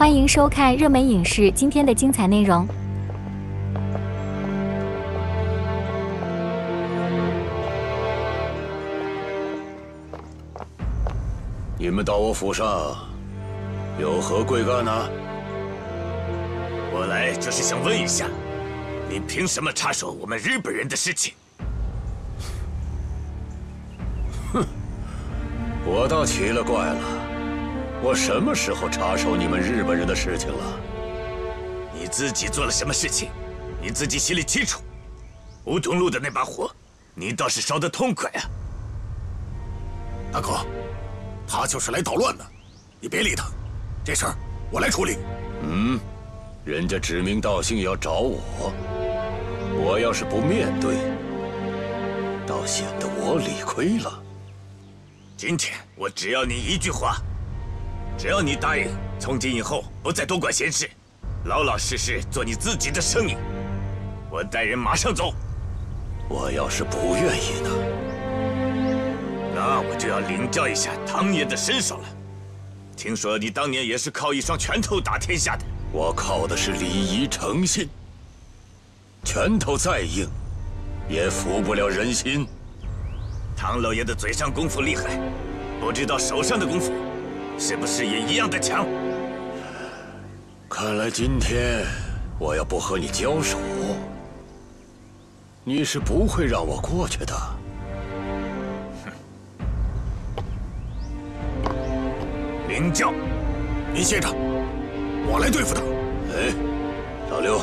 欢迎收看热门影视今天的精彩内容。你们到我府上有何贵干呢？我来就是想问一下，你凭什么插手我们日本人的事情？哼，我倒奇了怪了，我什么时候插手你们日本人的事情了？你自己做了什么事情，你自己心里清楚。梧桐路的那把火，你倒是烧得痛快啊！大哥。他就是来捣乱的，你别理他，这事儿我来处理。嗯，人家指名道姓要找我，我要是不面对，倒显得我理亏了。今天我只要你一句话，只要你答应从今以后不再多管闲事，老老实实做你自己的生意，我带人马上走。我要是不愿意呢？那我就要领教一下唐爷的身手了。听说你当年也是靠一双拳头打天下的。我靠的是礼仪诚信。拳头再硬，也服不了人心。唐老爷的嘴上功夫厉害，不知道手上的功夫，是不是也一样的强？看来今天我要不和你交手，你是不会让我过去的。明教，您歇着，我来对付他。哎，老刘，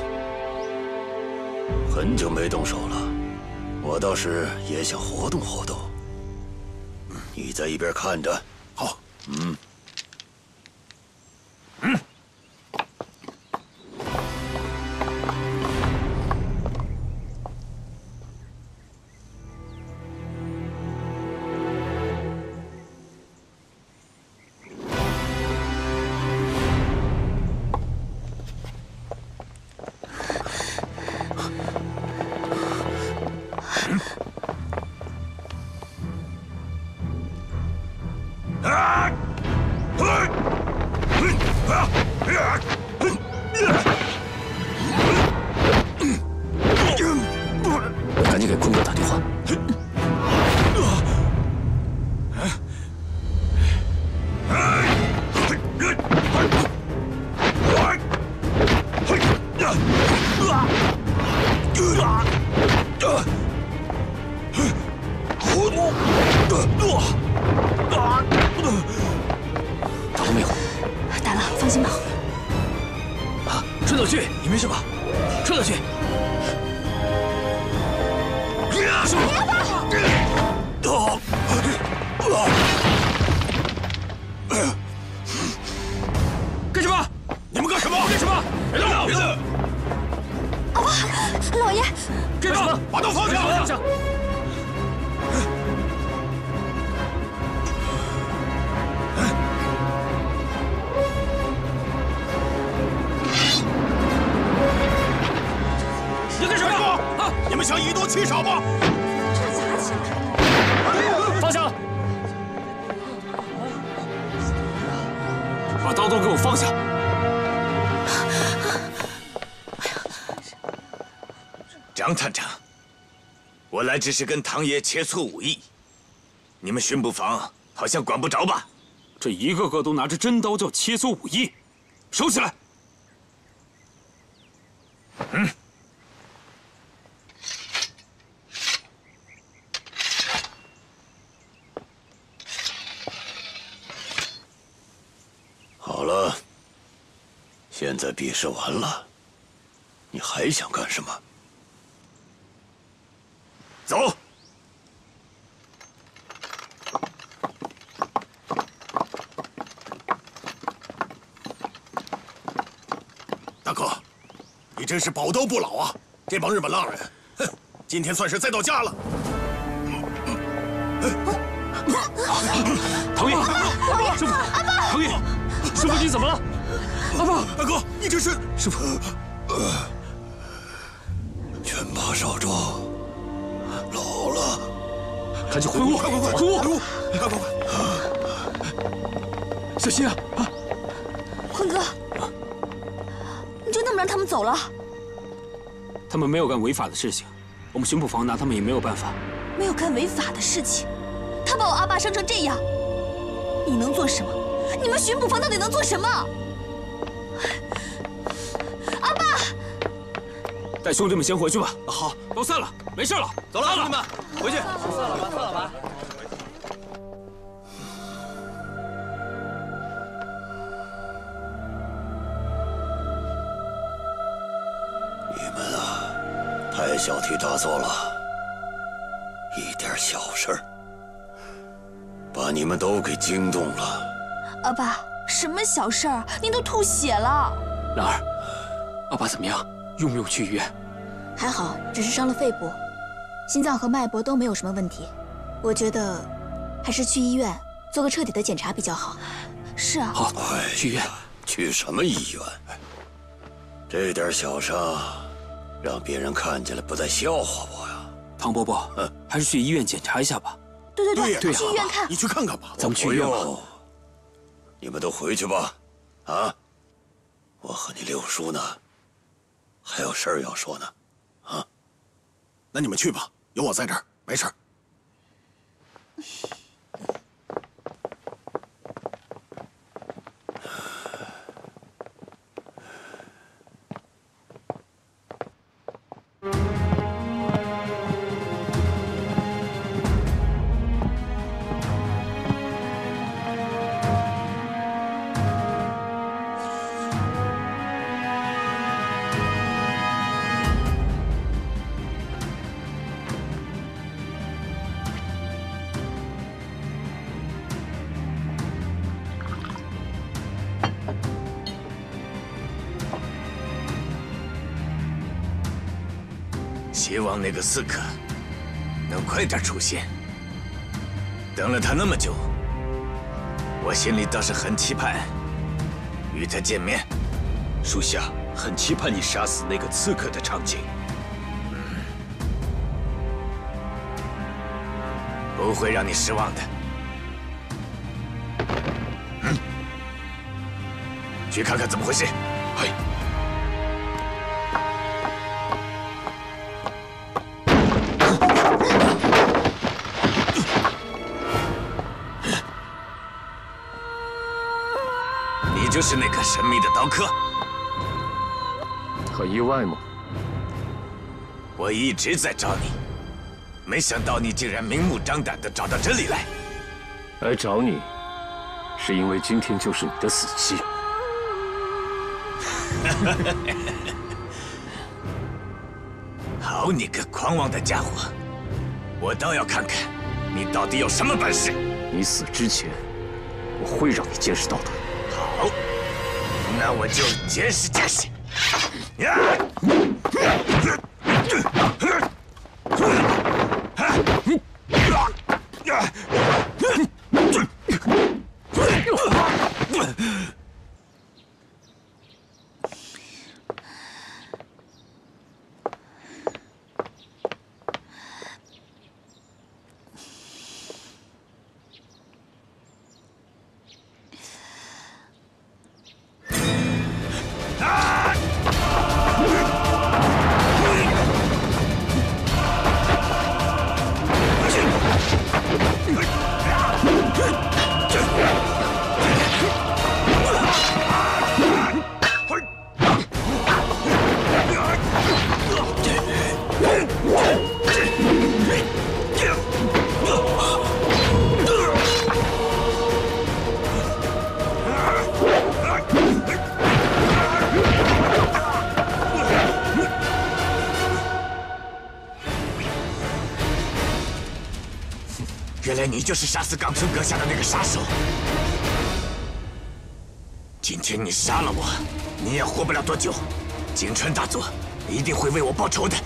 很久没动手了，我倒是也想活动活动。你在一边看着。好。嗯。嗯。去你没事吧？撤下去。只是跟唐爷切磋武艺，你们巡捕房好像管不着吧？这一个个都拿着真刀叫切磋武艺，收起来。嗯。好了，现在比试完了，你还想干什么？走，大哥，你真是宝刀不老啊！这帮日本浪人，哼，今天算是栽到家了。唐毅，师傅，唐毅，师傅你怎么了？阿爸，大哥，你这是师傅，拳拔少壮。赶紧回屋！快快快，回屋！回屋！快快快！小心啊！坤哥，你就那么让他们走了？他们没有干违法的事情，我们巡捕房拿他们也没有办法。没有干违法的事情，他把我阿爸伤成这样，你能做什么？你们巡捕房到底能做什么？带兄弟们先回去吧。好，都散了，没事了，走了，兄弟们，回去。你们啊，太小题大做了，一点小事儿，把你们都给惊动了。阿爸，什么小事儿？您都吐血了。兰儿，阿爸怎么样？用不用去医院？还好，只是伤了肺部，心脏和脉搏都没有什么问题。我觉得还是去医院做个彻底的检查比较好。是啊，好，去医院。去什么医院？这点小伤，让别人看见了不再笑话我呀？唐伯伯，还是去医院检查一下吧。对对对，对呀去医院看你。去看看吧。咱们去医院吧。不用你们都回去吧。啊，我和你六叔呢，还有事儿要说呢。啊那你们去吧，有我在这儿，没事儿。那个刺客能快点出现。等了他那么久，我心里倒是很期盼与他见面。属下很期盼你杀死那个刺客的场景。不会让你失望的。嗯，去看看怎么回事。嘿，就是那个神秘的刀客。很意外吗？我一直在找你，没想到你竟然明目张胆地找到这里来。来找你，是因为今天就是你的死期。好你个狂妄的家伙！我倒要看看你到底有什么本事。你死之前，我会让你见识到的。那我就见识见识。呀！就是杀死冈村阁下的那个杀手。今天你杀了我，你也活不了多久。景川大佐一定会为我报仇的。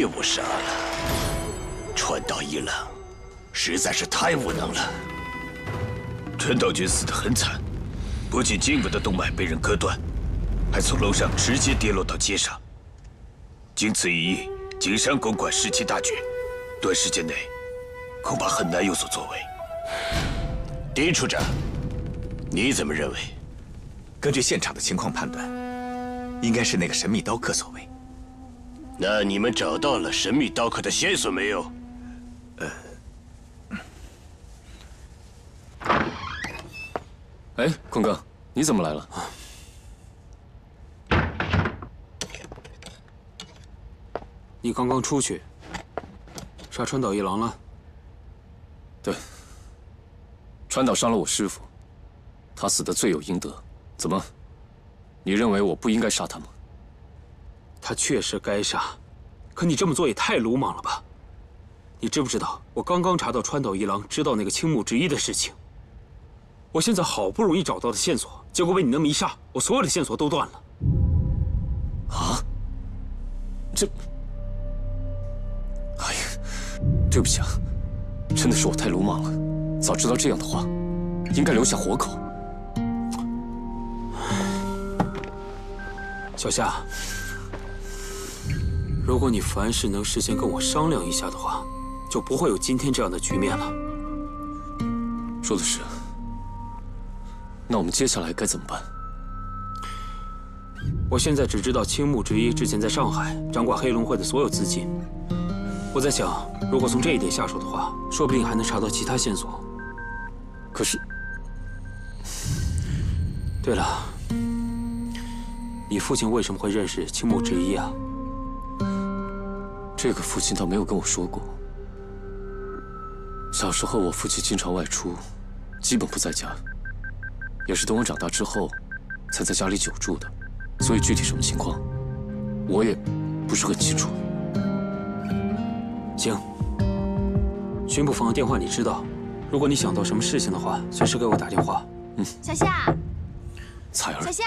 猎物杀了，川岛一郎实在是太无能了。川岛君死得很惨，不仅颈部的动脉被人割断，还从楼上直接跌落到街上。经此一役，景山公馆士气大减，短时间内恐怕很难有所作为。狄处长，你怎么认为？根据现场的情况判断，应该是那个神秘刀客所为。那你们找到了神秘刀客的线索没有？呃哎，坤哥，你怎么来了？你刚刚出去杀川岛一郎了？对，川岛伤了我师傅，他死的罪有应得。怎么？你认为我不应该杀他吗？他确实该杀，可你这么做也太鲁莽了吧？你知不知道，我刚刚查到川岛一郎知道那个青木直一的事情。我现在好不容易找到的线索，结果被你那么一杀，我所有的线索都断了。啊？这……哎呀，对不起啊，真的是我太鲁莽了。早知道这样的话，应该留下活口。小夏，如果你凡事能事先跟我商量一下的话，就不会有今天这样的局面了。说的是。那我们接下来该怎么办？我现在只知道青木直一之前在上海掌管黑龙会的所有资金。我在想，如果从这一点下手的话，说不定还能查到其他线索。可是，对了，你父亲为什么会认识青木直一啊？这个父亲倒没有跟我说过。小时候我父亲经常外出，基本不在家。也是等我长大之后，才在家里久住的，所以具体什么情况，我也不是很清楚。行，巡捕房的电话你知道，如果你想到什么事情的话，随时给我打电话。嗯，小夏，彩儿，小夏，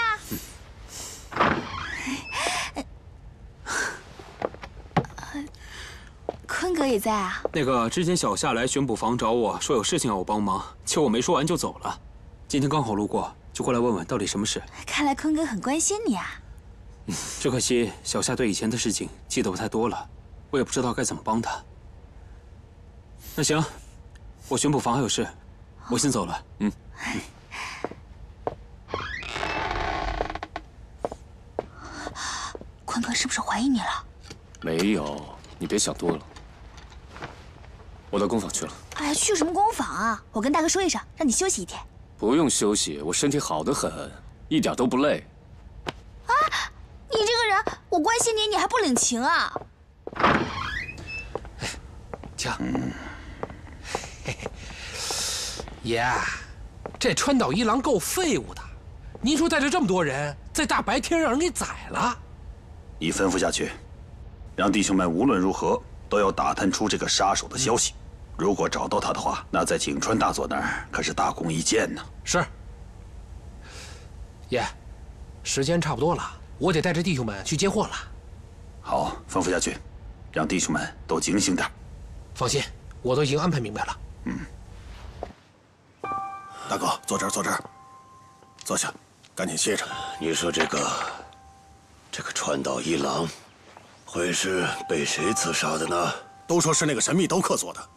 坤哥也在啊。那个之前小夏来巡捕房找我说有事情要我帮忙，结果没说完就走了。今天刚好路过，就过来问问到底什么事。看来坤哥很关心你啊。只可惜小夏对以前的事情记得不太多了，我也不知道该怎么帮他。那行，我巡捕房还有事，我先走了。嗯。坤哥是不是怀疑你了？没有，你别想多了。我到工坊去了。哎呀，去什么工坊啊？我跟大哥说一声，让你休息一天。不用休息，我身体好得很，一点都不累。啊，你这个人，我关心你，你还不领情啊？请。爷，这川岛一郎够废物的，您说带着这么多人，在大白天让人给宰了。你吩咐下去，让弟兄们无论如何都要打探出这个杀手的消息。如果找到他的话，那在景川大佐那儿可是大功一件呢。是，爷，时间差不多了，我得带着弟兄们去接货了。好，吩咐下去，让弟兄们都警醒点。放心，我都已经安排明白了。嗯，大哥，坐这儿，坐这儿，坐下，赶紧歇着。你说这个，这个川岛一郎，会是被谁刺杀的呢？都说是那个神秘刀客做的。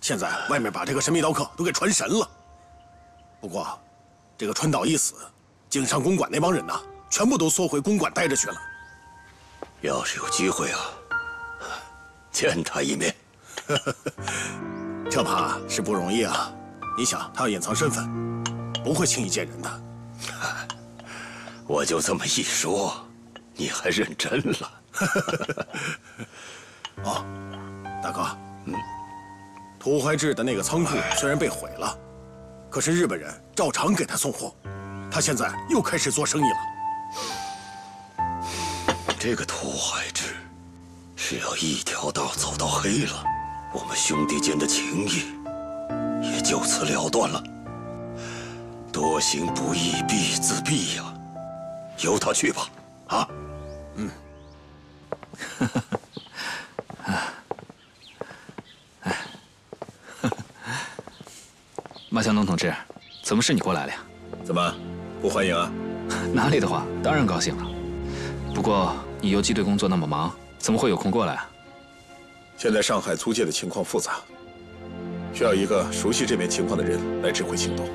现在外面把这个神秘刀客都给传神了。不过，这个川岛一死，井上公馆那帮人呐，全部都缩回公馆待着去了。要是有机会啊，见他一面，这怕是不容易啊。你想，他要隐藏身份，不会轻易见人的。我就这么一说，你还认真了。哦，大哥，嗯。涂怀志的那个仓库虽然被毁了，可是日本人照常给他送货，他现在又开始做生意了。这个涂怀志，只要一条道走到黑了，我们兄弟间的情谊也就此了断了。多行不义必自毙呀，由他去吧。啊，嗯。马向东同志，怎么是你过来了呀？怎么，不欢迎啊？哪里的话，当然高兴了。不过你游击队工作那么忙，怎么会有空过来啊？现在上海租界的情况复杂，需要一个熟悉这边情况的人来指挥行动。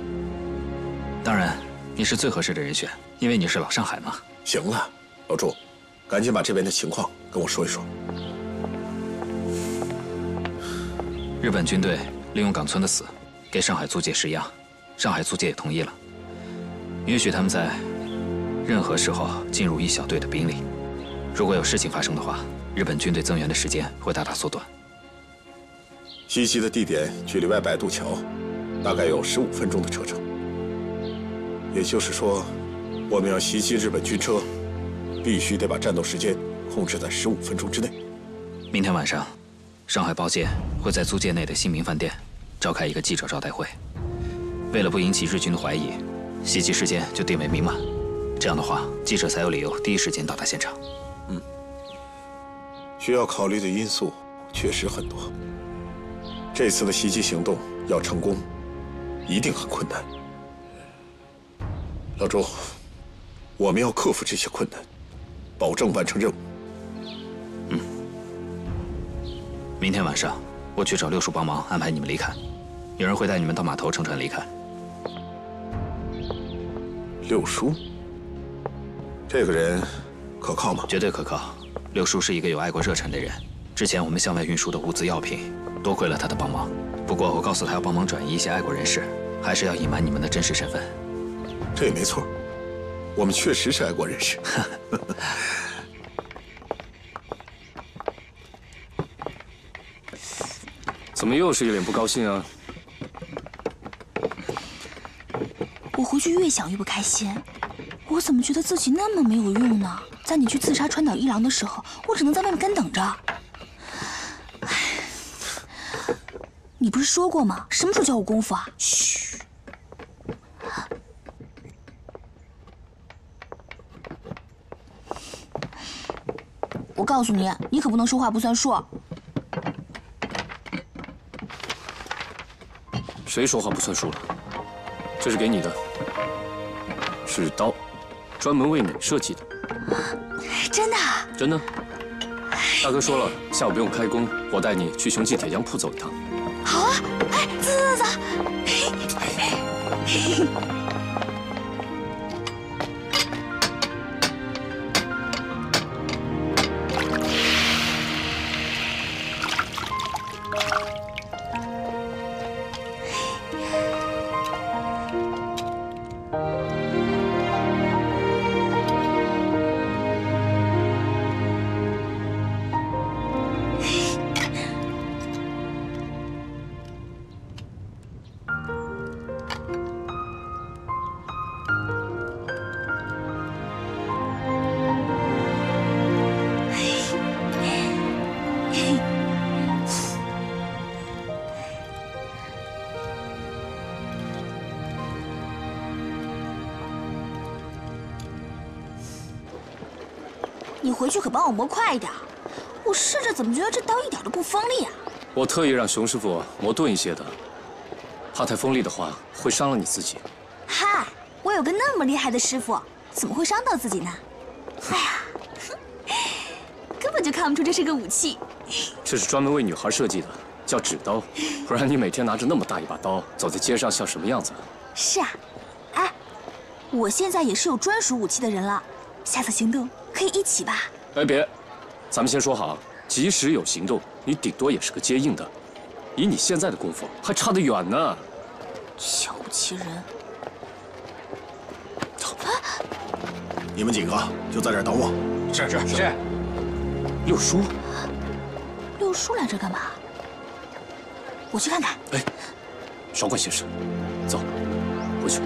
当然，你是最合适的人选，因为你是老上海嘛。行了，老朱，赶紧把这边的情况跟我说一说。日本军队利用冈村的死，给上海租界施压，上海租界也同意了，允许他们在任何时候进入一小队的兵力。如果有事情发生的话，日本军队增援的时间会大大缩短。袭击的地点距离外白渡桥大概有十五分钟的车程。也就是说，我们要袭击日本军车，必须得把战斗时间控制在十五分钟之内。明天晚上，上海报界会在租界内的新民饭店召开一个记者招待会。为了不引起日军的怀疑，袭击时间就定为明晚。这样的话，记者才有理由第一时间到达现场。嗯，需要考虑的因素确实很多。这次的袭击行动要成功，一定很困难。老周，我们要克服这些困难，保证完成任务。嗯，明天晚上我去找六叔帮忙安排你们离开，有人会带你们到码头乘船离开。六叔，这个人可靠吗？绝对可靠。六叔是一个有爱国热忱的人，之前我们向外运输的物资药品，多亏了他的帮忙。不过我告诉他要帮忙转移一些爱国人士，还是要隐瞒你们的真实身份。这也没错，我们确实是爱国人士。怎么又是一脸不高兴啊？我回去越想越不开心，我怎么觉得自己那么没有用呢？在你去刺杀川岛一郎的时候，我只能在外面干等着。你不是说过吗？什么时候教我功夫啊？嘘。我告诉你，你可不能说话不算数。谁说话不算数了？这是给你的，是刀，专门为你设计的。真的？真的。大哥说了，下午不用开工，我带你去雄记铁匠铺走一趟。回去可帮我磨快一点，我试着怎么觉得这刀一点都不锋利啊？我特意让熊师傅磨钝一些的，怕太锋利的话会伤了你自己。嗨，我有个那么厉害的师傅，怎么会伤到自己呢？哎呀，根本就看不出这是个武器。这是专门为女孩设计的，叫纸刀，不然你每天拿着那么大一把刀走在街上像什么样子？是啊，哎，我现在也是有专属武器的人了，下次行动。可以一起吧？哎，别，咱们先说好，即使有行动，你顶多也是个接应的。以你现在的功夫，还差得远呢。瞧不起人！走吧，你们几个就在这儿等我。是是是。六叔，六叔来这干嘛？我去看看。哎，少管闲事，走，回去。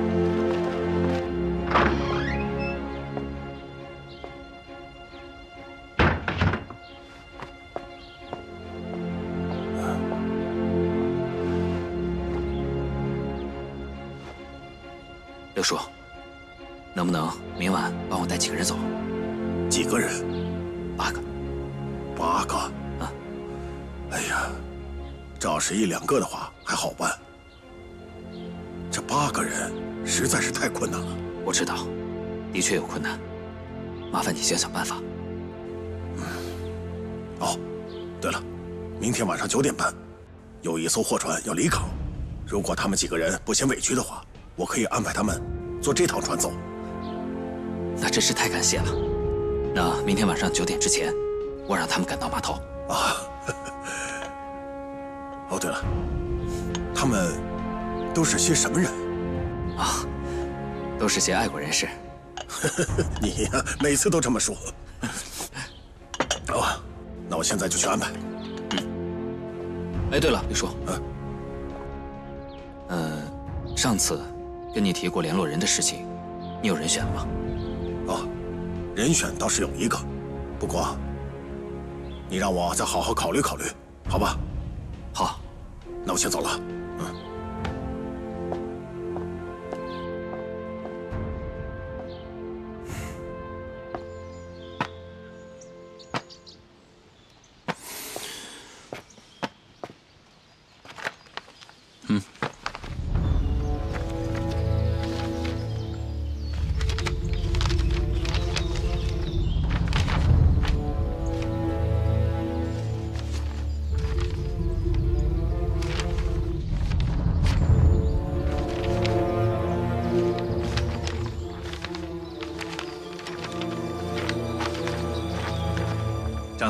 六叔，能不能明晚帮我带几个人走？几个人？八个。八个？啊！哎呀，这要是一两个的话还好办，这八个人实在是太困难了。我知道，的确有困难，麻烦你想想办法。嗯哦，对了，明天晚上九点半，有一艘货船要离港。如果他们几个人不嫌委屈的话，我可以安排他们坐这趟船走。那真是太感谢了。那明天晚上九点之前，我让他们赶到码头。啊。哦，对了，他们都是些什么人？啊，都是些爱国人士。你呀，每次都这么说。哦。那我现在就去安排。嗯。哎，对了，李叔。嗯。呃，上次跟你提过联络人的事情，你有人选吗？哦，人选倒是有一个，不过你让我再好好考虑考虑，好吧？好。那我先走了。嗯。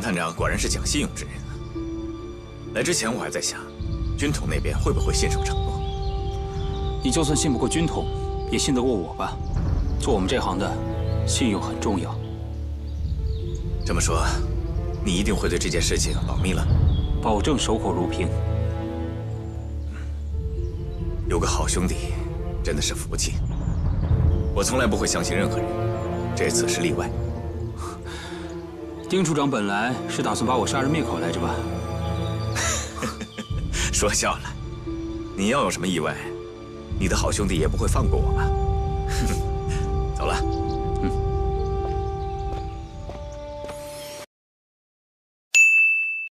探长果然是讲信用之人啊！来之前我还在想，军统那边会不会信守承诺？你就算信不过军统，也信得过我吧？做我们这行的，信用很重要。这么说，你一定会对这件事情保密了？保证守口如瓶。有个好兄弟，真的是福气。我从来不会相信任何人，这次是例外。丁处长本来是打算把我杀人灭口来着吧？说笑了，你要有什么意外，你的好兄弟也不会放过我吧？